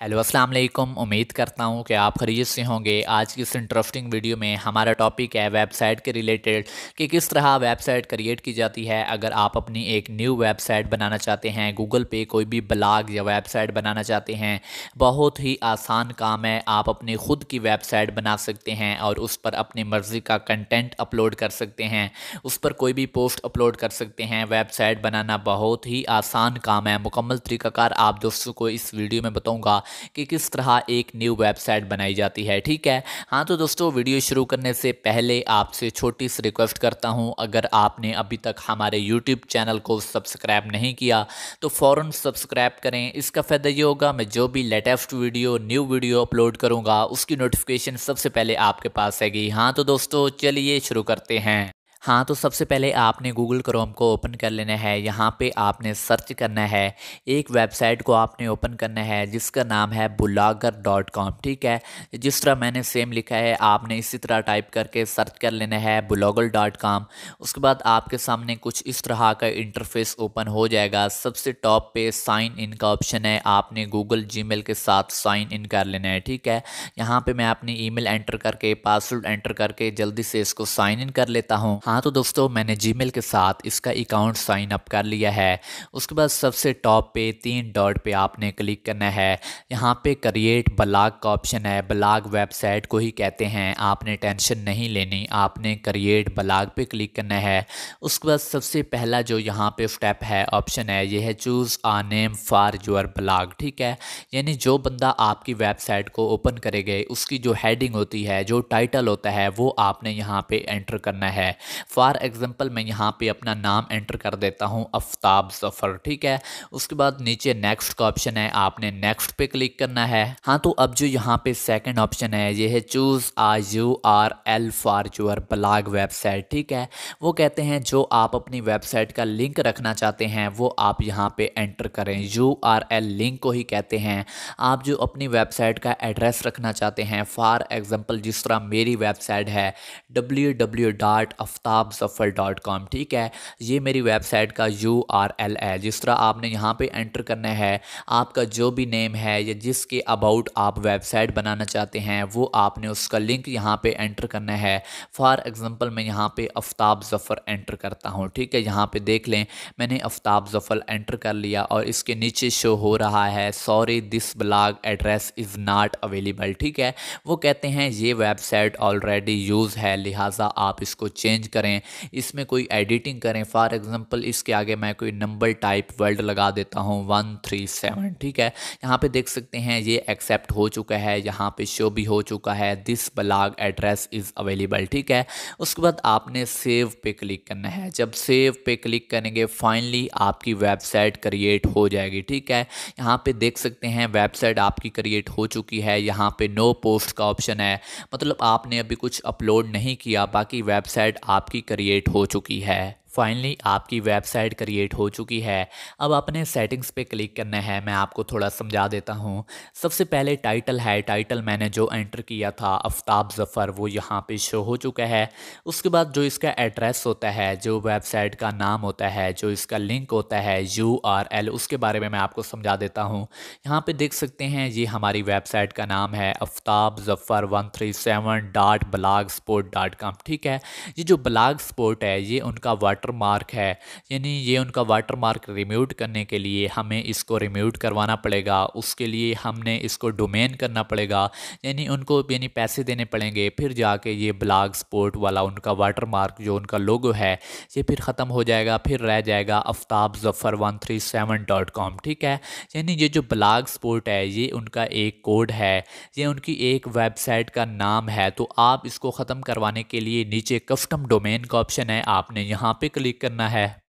Hello, अस्सलाम वालेकुम। उम्मीद करता हूँ कि आप खरीद से होंगे। आज की इस इंटरेस्टिंग वीडियो में हमारा टॉपिक है वेबसाइट के रिलेटेड कि किस तरह वेबसाइट क्रिएट की जाती है। अगर आप अपनी एक न्यू वेबसाइट बनाना चाहते हैं गूगल पे कोई भी ब्लॉग या वेबसाइट बनाना चाहते हैं, बहुत ही आसान काम है। आप अपनी ख़ुद की वेबसाइट बना सकते हैं और उस पर अपनी मर्ज़ी का कंटेंट अपलोड कर सकते हैं। उस पर कोई भी पोस्ट अपलोड कर सकते हैं। वेबसाइट बनाना बहुत ही आसान काम है। मुकम्मल तरीक़ाकार आप दोस्तों को इस वीडियो में बताऊँगा कि किस तरह एक न्यू वेबसाइट बनाई जाती है, ठीक है? हाँ तो दोस्तों वीडियो शुरू करने से पहले आपसे छोटी सी रिक्वेस्ट करता हूँ। अगर आपने अभी तक हमारे यूट्यूब चैनल को सब्सक्राइब नहीं किया तो फ़ौर सब्सक्राइब करें। इसका फ़ायदा ये होगा, मैं जो भी latest video new video upload करूँगा, उसकी नोटिफिकेशन सबसे पहले आपके पास आएगी। हाँ तो दोस्तों, चलिए शुरू करते हैं। हाँ तो सबसे पहले आपने गूगल क्रोम को ओपन कर लेना है। यहाँ पे आपने सर्च करना है। एक वेबसाइट को आपने ओपन करना है, जिसका नाम है बुलागर डॉट कॉम ठीक है? जिस तरह मैंने सेम लिखा है, आपने इसी तरह टाइप करके सर्च कर लेना है बुलागल डॉट कॉम उसके बाद आपके सामने कुछ इस तरह का इंटरफेस ओपन हो जाएगा। सबसे टॉप पे साइन इन का ऑप्शन है। आपने गूगल जी के साथ साइन इन कर लेना है, ठीक है? यहाँ पर मैं अपनी ई एंटर करके पासवर्ड एंटर करके जल्दी से इसको साइन इन कर लेता हूँ। हाँ तो दोस्तों, मैंने जीमेल के साथ इसका अकाउंट साइन अप कर लिया है। उसके बाद सबसे टॉप पे तीन डॉट पे आपने क्लिक करना है। यहाँ पे क्रिएट ब्लॉग का ऑप्शन है। ब्लॉग वेबसाइट को ही कहते हैं। आपने टेंशन नहीं लेनी। आपने क्रिएट ब्लॉग पे क्लिक करना है। उसके बाद सबसे पहला जो यहाँ पे स्टेप है ऑप्शन है ये है choose a name for your blog ठीक है? यानी जो बंदा आपकी वेबसाइट को ओपन करेगा, उसकी जो हेडिंग होती है, जो टाइटल होता है, वो आपने यहाँ पे एंटर करना है। फॉर एग्ज़ाम्पल मैं यहाँ पे अपना नाम एंटर कर देता हूँ आफ्ताब जफ़र ठीक है? उसके बाद नीचे नेक्स्ट का ऑप्शन है, आपने नेक्स्ट पे क्लिक करना है। हाँ तो अब जो यहाँ पे सेकंड ऑप्शन है, ये है choose a URL for your blog your ब्लॉग वेबसाइट ठीक है? वो कहते हैं, जो आप अपनी वेबसाइट का लिंक रखना चाहते हैं, वो आप यहाँ पे एंटर करें। यू आर एल लिंक को ही कहते हैं। आप जो अपनी वेबसाइट का एड्रेस रखना चाहते हैं फॉर एग्ज़ाम्पल जिस तरह मेरी वेबसाइट है W W dot Aftab Safar dot com ठीक है? ये मेरी वेबसाइट का यू आर एल है। जिस तरह आपने यहाँ पे एंटर करना है, आपका जो भी नेम है या जिसके अबाउट आप वेबसाइट बनाना चाहते हैं, वो आपने उसका लिंक यहाँ पे एंटर करना है। फॉर एग्ज़ाम्पल मैं यहाँ पे आफ्ताब ज़फ़र एंटर करता हूँ, ठीक है? यहाँ पे देख लें, मैंने आफ्ताब ज़फ़र एंटर कर लिया और इसके नीचे शो हो रहा है sorry this blog address is not available ठीक है? वो कहते हैं, ये वेबसाइट ऑलरेडी यूज़ है, लिहाजा आप इसको चेंज करें, इसमें कोई एडिटिंग करें। फॉर एग्ज़ाम्पल इसके आगे मैं कोई नंबर टाइप वर्ड लगा देता हूँ वन थ्री सेवन ठीक है? यहाँ पे देख सकते हैं, ये एक्सेप्ट हो चुका है, यहाँ पे शो भी हो चुका है this blog address is available ठीक है? उसके बाद आपने सेव पे क्लिक करना है। जब सेव पे क्लिक करेंगे फाइनली आपकी वेबसाइट क्रिएट हो जाएगी, ठीक है? यहाँ पे देख सकते हैं वेबसाइट आपकी क्रिएट हो चुकी है, यहाँ पे नो पोस्ट का ऑप्शन है। मतलब आपने अभी कुछ अपलोड नहीं किया, बाकी वेबसाइट आपकी क्रिएट हो चुकी है। फाइनली आपकी वेबसाइट क्रिएट हो चुकी है। अब अपने सेटिंग्स पे क्लिक करना है। मैं आपको थोड़ा समझा देता हूँ। सबसे पहले टाइटल है। टाइटल मैंने जो एंटर किया था आफ्ताब ज़फ़र, वो यहाँ पे शो हो चुका है। उसके बाद जो इसका एड्रेस होता है, जो वेबसाइट का नाम होता है, जो इसका लिंक होता है यू आर एल उसके बारे में मैं आपको समझा देता हूँ। यहाँ पर देख सकते हैं, ये हमारी वेबसाइट का नाम है Aftab Zafar one three seven dot blogspot dot com ठीक है? ये जो ब्लाग स्पोर्ट है, ये उनका वाटर वाटर मार्क है। यानी ये उनका वाटर मार्क रिम्यूट करने के लिए हमें इसको रिम्यूट करवाना पड़ेगा। उसके लिए हमने इसको डोमेन करना पड़ेगा। यानी उनको, यानी पैसे देने पड़ेंगे। फिर जाके ये ब्लाग स्पोर्ट वाला उनका वाटर मार्क जो उनका लोगो है, ये फिर ख़त्म हो जाएगा। फिर रह जाएगा Aftab Zafar one three seven dot com ठीक है? यानी ये जो ब्लाग स्पोर्ट है, ये उनका एक कोड है। ये उनकी एक वेबसाइट का नाम है। तो आप इसको ख़त्म करवाने के लिए नीचे कस्टम डोमेन का ऑप्शन है। आपने यहाँ पे क्लिक करना है।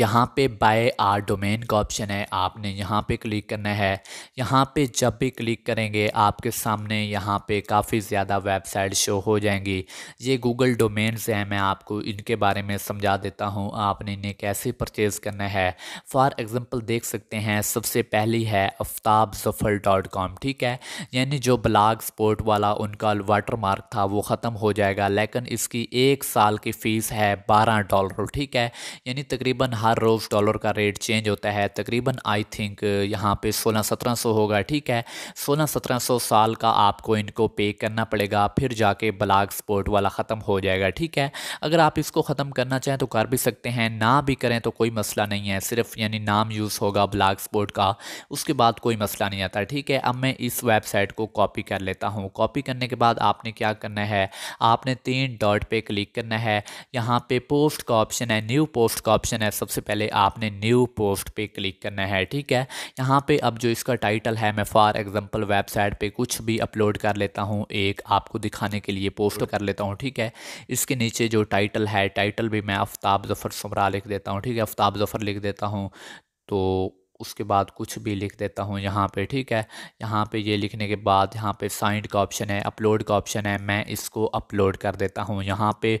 यहाँ पे बाय आर डोमेन का ऑप्शन है। आपने यहाँ पे क्लिक करना है। यहाँ पे जब भी क्लिक करेंगे, आपके सामने यहाँ पे काफ़ी ज़्यादा वेबसाइट शो हो जाएँगी। ये गूगल डोमेन्स हैं, मैं आपको इनके बारे में समझा देता हूँ। आपने इन्हें कैसे परचेज़ करना है? फॉर एग्ज़ाम्पल देख सकते हैं, सबसे पहली है आफ्ताब जफ़र डॉट कॉम ठीक है? यानी जो ब्लाग स्पोर्ट वाला उनका वाटर मार्क था, वो ख़त्म हो जाएगा। लेकिन इसकी एक साल की फ़ीस है बारह डॉलर ठीक है? यानी तकरीबन तकरीबन हर रोज़ डॉलर का रेट चेंज होता है। तकरीबन आई थिंक यहाँ पे सोलह सत्रह सौ होगा, ठीक है? सोलह सत्रह सौ साल का आपको इनको पे करना पड़ेगा, फिर जाके ब्लाक स्पोर्ट वाला ख़त्म हो जाएगा, ठीक है? अगर आप इसको ख़त्म करना चाहें तो कर भी सकते हैं, ना भी करें तो कोई मसला नहीं है, सिर्फ़ यानी नाम यूज़ होगा ब्लाक स्पोर्ट का, उसके बाद कोई मसला नहीं आता, ठीक है? अब मैं इस वेबसाइट को कॉपी कर लेता हूँ। कॉपी करने के बाद आपने क्या करना है? आपने तीन डॉट पे क्लिक करना है। यहाँ पे पोस्ट का ऑप्शन है, न्यू पोस्ट का ऑप्शन है सबसे पहले आपने न्यू पोस्ट पे क्लिक करना है ठीक है? यहाँ पे अब जो इसका टाइटल है मैं फॉर एग्जांपल वेबसाइट पे कुछ भी अपलोड कर लेता हूँ एक आपको दिखाने के लिए पोस्ट कर लेता हूँ ठीक है? इसके नीचे जो टाइटल है टाइटल भी मैं आफ्ताब जफ़र समरा लिख देता हूँ ठीक है? आफ्ताब जफ़र लिख देता हूँ तो उसके बाद कुछ भी लिख देता हूँ यहाँ पे, ठीक है? यहाँ पे ये लिखने के बाद यहाँ पे साइंड का ऑप्शन है अपलोड का ऑप्शन है, मैं इसको अपलोड कर देता हूँ। यहाँ पे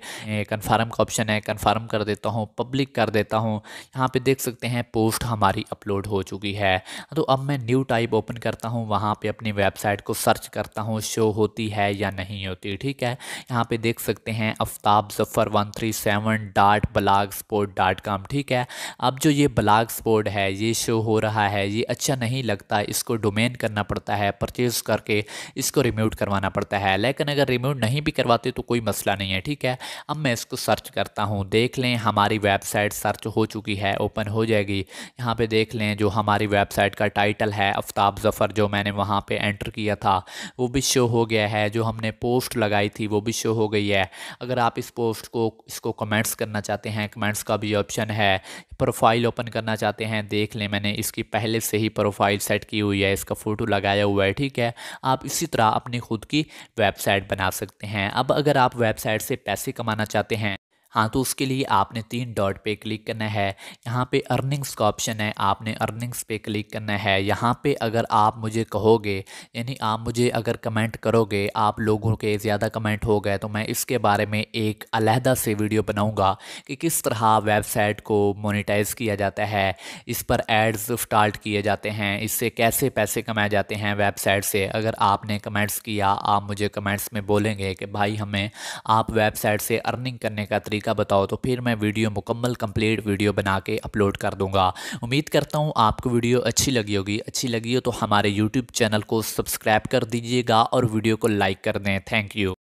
कन्फर्म का ऑप्शन है कन्फर्म कर देता हूँ पब्लिक कर देता हूँ। यहाँ पे देख सकते हैं पोस्ट हमारी अपलोड हो चुकी है। तो अब मैं न्यू टाइप ओपन करता हूँ, वहाँ पर अपनी वेबसाइट को सर्च करता हूँ शो होती है या नहीं होती, ठीक है? यहाँ पर देख सकते हैं Aftab Zafar one three seven dot blogspot dot com ठीक है? अब जो ये ब्लाग स्पोर्ट है, ये शो हो रहा है, ये अच्छा नहीं लगता, इसको डोमेन करना पड़ता है परचेज़ करके इसको रिमूव करवाना पड़ता है। लेकिन अगर रिमूव नहीं भी करवाते तो कोई मसला नहीं है, ठीक है? अब मैं इसको सर्च करता हूँ, देख लें हमारी वेबसाइट सर्च हो चुकी है ओपन हो जाएगी। यहाँ पर देख लें जो हमारी वेबसाइट का टाइटल है आफ्ताब ज़फ़र जो मैंने वहाँ पर एंटर किया था, वो भी शो हो गया है, जो हमने पोस्ट लगाई थी, वो भी शो हो गई है। अगर आप इस पोस्ट को, इसको कमेंट्स करना चाहते हैं कमेंट्स का भी ऑप्शन है प्रोफ़ाइल ओपन करना चाहते हैं, देख लें मैंने इसकी पहले से ही प्रोफ़ाइल सेट की हुई है, इसका फ़ोटो लगाया हुआ है, ठीक है? आप इसी तरह अपनी खुद की वेबसाइट बना सकते हैं। अब अगर आप वेबसाइट से पैसे कमाना चाहते हैं हाँ तो उसके लिए आपने तीन डॉट पे क्लिक करना है। यहाँ पे अर्निंग्स का ऑप्शन है, आपने अर्निंग्स पे क्लिक करना है। यहाँ पे अगर आप मुझे कहोगे, यानी आप मुझे अगर कमेंट करोगे, आप लोगों के ज़्यादा कमेंट हो गए तो मैं इसके बारे में एक अलहदा से वीडियो बनाऊँगा कि किस तरह वेबसाइट को मोनिटाइज़ किया जाता है, इस पर एड्स स्टार्ट किए जाते हैं, इससे कैसे पैसे कमाए जाते हैं वेबसाइट से। अगर आपने कमेंट्स किया, आप मुझे कमेंट्स में बोलेंगे कि, भाई, हमें आप वेबसाइट से अर्निंग करने का तरीका तरीका बताओ तो फिर मैं वीडियो, मुकम्मल कंप्लीट वीडियो बना के अपलोड कर दूँगा। उम्मीद करता हूँ आपको वीडियो अच्छी लगी होगी। अच्छी लगी हो तो हमारे यूट्यूब चैनल को सब्सक्राइब कर दीजिएगा और वीडियो को लाइक कर दें। Thank you